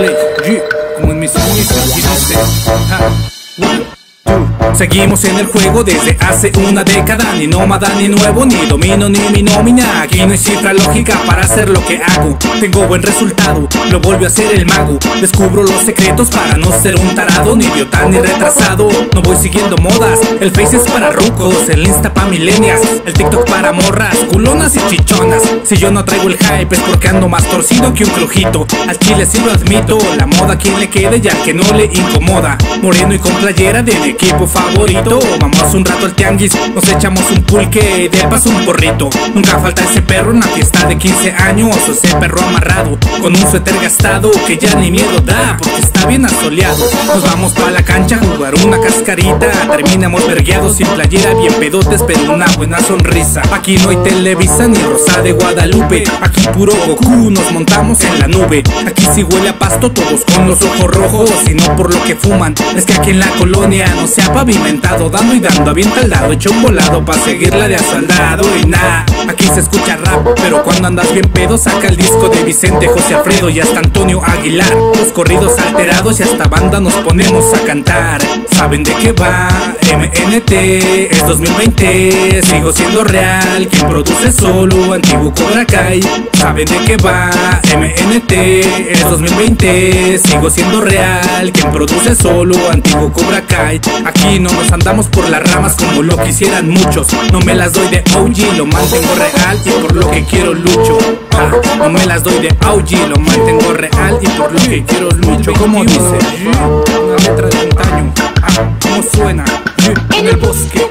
play, yeah, como en mis inicios, y dice, ah, one, two. Seguimos en el juego desde hace una década Ni nómada, ni nuevo, ni domino, ni mi nómina. Aquí no hay cifra lógica para hacer lo que hago. Tengo buen resultado, lo volvió a hacer el mago. Descubro los secretos para no ser un tarado Ni idiota ni retrasado, no voy siguiendo modas El Face es para rucos, el Insta pa' milenias El TikTok para morras, culonas y chichonas. Si yo no traigo el hype es porque ando más torcido que un crujito. Al chile sí lo admito, la moda a quien le quede ya que no le incomoda. Moreno y con playera del equipo Vamos un rato al tianguis, nos echamos un pulque De paso un porrito. Nunca falta ese perro en una fiesta de 15 años O ese perro amarrado con un suéter gastado Que ya ni miedo da porque está bien asoleado. Nos vamos pa' la cancha a jugar una cascarita Terminamos vergueados sin playera Bien pedotes pero una buena sonrisa. Aquí no hay Televisa ni Rosa de Guadalupe Aquí puro Goku, nos montamos en la nube. Aquí sí huele a pasto todos con los ojos rojos Y no por lo que fuman Es que aquí en la colonia no se ha pavimentado Dando y dando, avienta al lado, echa un volado Pa' seguirla de asaldado y nada se escucha rap, pero cuando andas bien pedo Saca el disco de Vicente, José Alfredo y hasta Antonio Aguilar. Los corridos alterados y hasta banda nos ponemos a cantar. ¿Saben de qué va? MNT, es 2020, sigo siendo real. Quien produce solo, antiguo Cobra Kai. ¿Saben de qué va? MNT, es 2020, sigo siendo real. Quien produce solo, antiguo Cobra Kai. Aquí no nos andamos por las ramas como lo quisieran muchos. No me las doy de OG, lo mantengo real y por lo que quiero lucho. Ah, No me las doy de OG, lo mantengo real y por lo que quiero lucho. Como dice, una letra de antaño. Ah, ¿cómo suena? En el bosque